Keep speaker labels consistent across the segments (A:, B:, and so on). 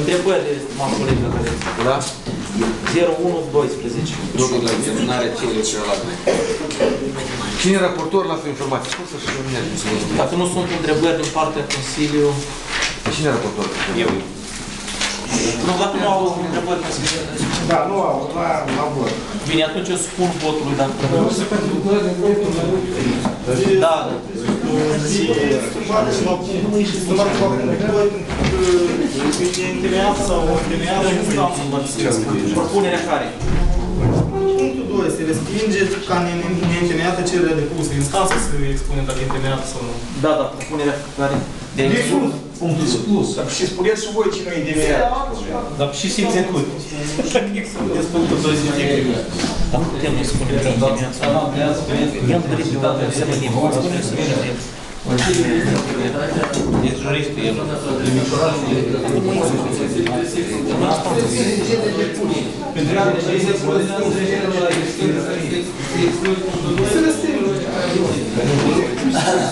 A: Întrebări, stimați colegi, dacă aveți.
B: Da?
A: 0112.
C: Și la examinarea celei celelalte.
B: Cine e raportor, lasă informații. Cum să-și luminează?
A: Dacă nu sunt întrebări din partea Consiliului...
B: Cine e raportor?
C: Eu.
A: Nu, dacă nu au întrebări, Consiliul.
D: Da, nu au, la, la vot.
A: Bine, atunci eu spun votului dacă... Da, da.
E: Întemeiat sau întemeiat
A: Propunerea care?
E: Punctul 2. Se respinge ca ne- neîntemeiată cererea depusă. Instanța să expune dacă e întemeiată sau nu.
A: Da, da, propunerea care... De
D: Exclus.
A: Punctul exclus.
D: Și spuneți și voi cine e întemeiat.
A: Dar și și execut. Deci punctul 2 se execut. Dar nu putem noi spune de dimineața. I-am dorit de dată să venim. Spune să venim. E juristul, el.
D: Se respinge.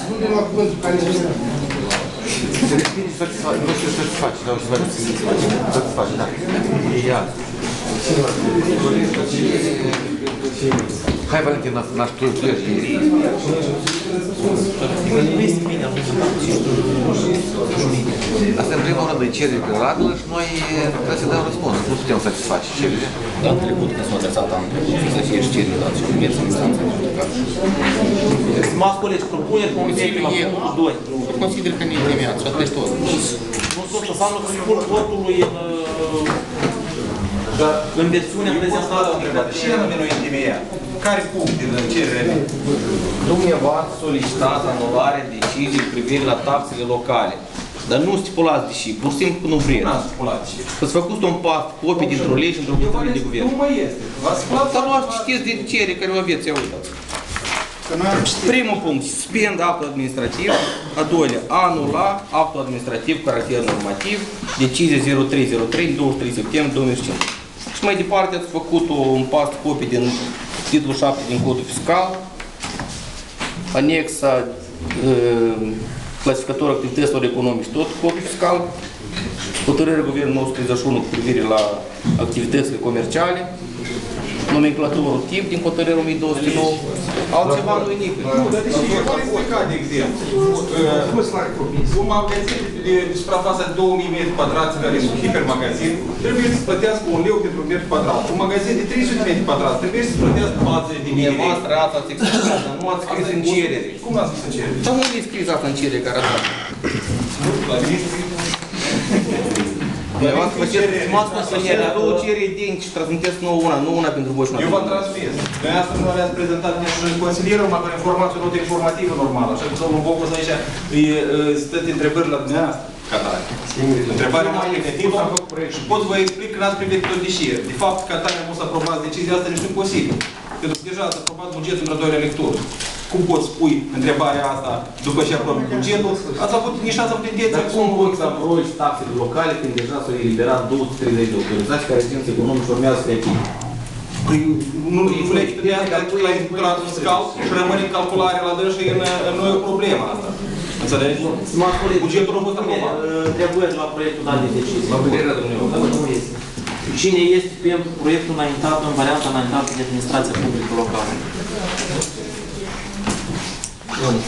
D: Spune la cuvântul care se
B: Se respinge satisface. Nu știu satisface, dar o să vedem. Satisface, da. Ia. Hai, Valentin, n-aș n-aș tu, tu ești. Asta în primul rând e cerere prealabilă și noi trebuie să dăm răspuns. Nu putem satisface cererea.
C: Dar în trecut, când s-a adresat anul trecut, să fie și cerere dat și cu mers în instanță de judecat.
A: Stimați colegi, propuneri concrete la
C: Consiliul e,
A: punctul 2.
C: consider că ne întemeiat și atât tot.
A: Nu tot înseamnă că spun votului în, uh, în versiunea prezentată.
F: Și anume noi întemeiat. Care punct din cererea mea?
C: Dumneavoastră solicitați anularea deciziei cu privire la taxele locale. Dar nu stipulați deși, pur și simplu nu vreți.
F: N-am stipulat și.
C: Ați făcut un pas, copii dintr-o lege într-o hotărâre de guvern.
F: Nu mai este. V-ați stipulat
C: Dar luați citiți din cerere care o aveți, ia uitați.
E: Că noi am citit.
C: Primul punct, suspend actul administrativ. A doilea, anula actul administrativ cu caracter normativ, decizie 0303 din 23 septembrie 2005. Și mai departe ați făcut o, un pas copii din titlul 7 din codul fiscal, anexa uh, clasificator activităților economice, tot codul fiscal, hotărârea Guvernului 931 cu privire la activitățile comerciale, nomenclaturul tip din hotărârea 1209, altceva nu e nicăieri.
F: Nu, dar deși eu v-am explicat, de exemplu, uh, un magazin de, de suprafață de 2000 metri pătrați, care sunt hipermagazin, trebuie să plătească un leu pentru un metru pătrat. Un magazin de 300 de metri pătrați trebuie să plătească 40 de mii de lei.
C: Dumneavoastră asta ați explicat, dar nu ați scris în cerere.
F: Cum l-ați scris în cerere?
C: Dar unde e scris asta în cerere care ați dat?
F: Nu, la ministru.
C: Dumneavoastră faceți stimați consilieri, dacă două cereri identice și transmiteți nouă una, nu una pentru voi și una
F: Eu
C: pentru
F: v-am transmis. Noi asta nu le-ați prezentat nici consilierul, măcar informație, notă informativă normală. Așa că domnul Bocos aici îi stă întrebări la dumneavoastră. Catare. Întrebarea mai efectivă și pot să vă explic că n-ați primit tot deși. De fapt, Catare nu s-a aprobat decizia asta nici nu posibil. Pentru că deja ați aprobat bugetul într-a doilea lectură. Cum poți spui întrebarea asta după ce aprobi bugetul? Ați avut nici ați avut intenția
C: Dar cum pot să abrogi taxele locale când deja s-au eliberat 230 de autorizații care agenții economici urmează să fie aici?
F: Păi, nu, nu le explicați că la inspectoratul fiscal și rămâne în calculare la dânsă în, în noi o problemă asta. Înțelegi?
A: Stimați colegi,
F: Bugetul nu a fost aprobat.
A: întrebări la proiectul dat de decizie.
C: La vederea dumneavoastră.
A: Dacă nu este. Cine este pentru proiectul înaintat în varianta înaintată de administrația publică locală? 1,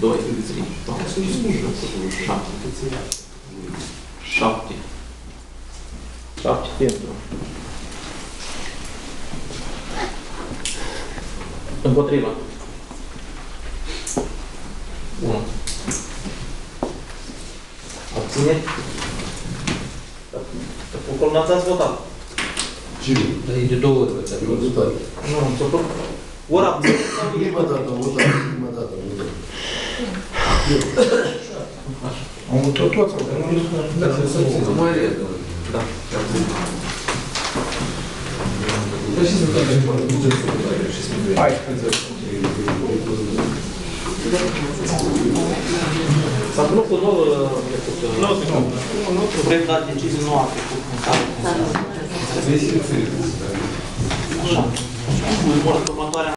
A: 2, 3, 4, 7. 7. 7 pentru. Împotriva. 1. Abțineri? Acolo n-ați votat.
G: E de două ori ați votat.
A: Nu, s-a tot. Ori abțineri sau
G: Prima dată am votat, prima dată am votat.
D: Am votat toți, au
B: Nu mai e.
A: Da.
D: Hai,
A: S-a făcut cu nouă Nu, nu. Nu, proiect dat decizie nu a făcut în sală. Așa. Următoarea